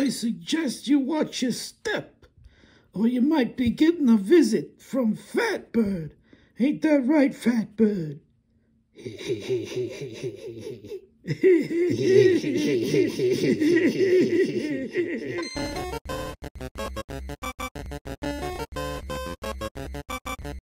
I suggest you watch your step, or you might be getting a visit from Fat Bird. Ain't that right, Fat Fatbird?